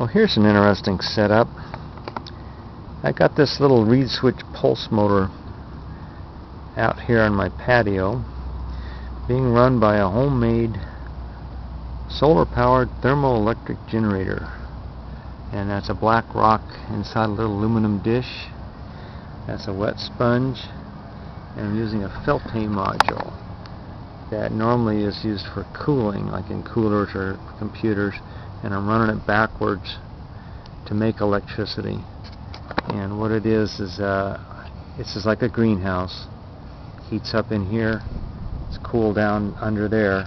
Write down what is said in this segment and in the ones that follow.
Well, here's an interesting setup. I got this little reed switch pulse motor out here on my patio being run by a homemade solar powered thermoelectric generator. And that's a black rock inside a little aluminum dish. That's a wet sponge. And I'm using a Peltier module that normally is used for cooling like in coolers or computers and I'm running it backwards to make electricity. And what it is is uh, it's just like a greenhouse. Heats up in here it's cooled down under there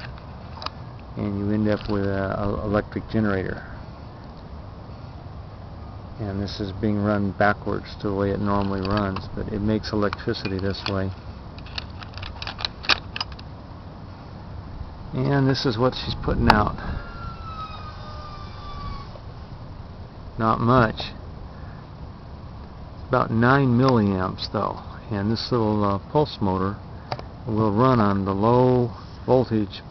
and you end up with an electric generator. And this is being run backwards to the way it normally runs but it makes electricity this way. And this is what she's putting out not much. About 9 milliamps though and this little uh, pulse motor will run on the low voltage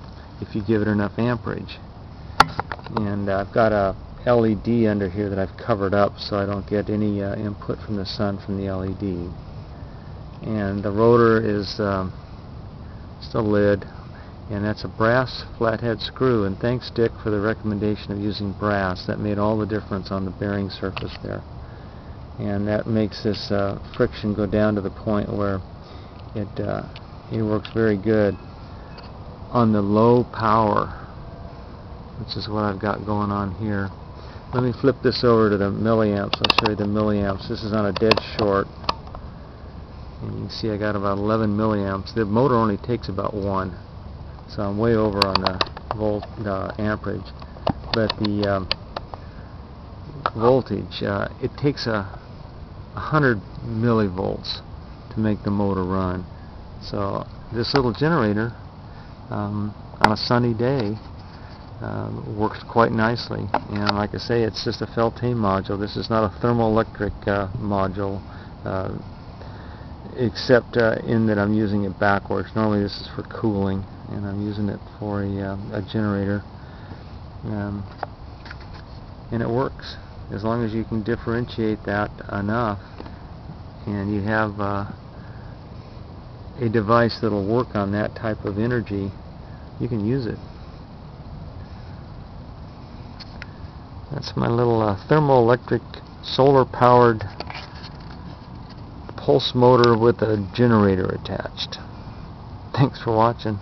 if you give it enough amperage. And uh, I've got a LED under here that I've covered up so I don't get any uh, input from the sun from the LED and the rotor is um, just a lid and that's a brass flathead screw. And thanks Dick for the recommendation of using brass. That made all the difference on the bearing surface there. And that makes this uh, friction go down to the point where it uh, it works very good on the low power which is what I've got going on here. Let me flip this over to the milliamps. I'll show you the milliamps. This is on a dead short. And you can see I got about 11 milliamps. The motor only takes about one so I'm way over on the volt amperage. But the um, voltage uh, it takes a 100 millivolts to make the motor run. So this little generator um, on a sunny day uh, works quite nicely. And like I say it's just a Peltier module. This is not a thermoelectric uh, module uh, except uh, in that I'm using it backwards. Normally this is for cooling and I'm using it for a, uh, a generator. Um, and it works. As long as you can differentiate that enough and you have uh, a device that will work on that type of energy you can use it. That's my little uh, thermoelectric solar powered pulse motor with a generator attached. Thanks for watching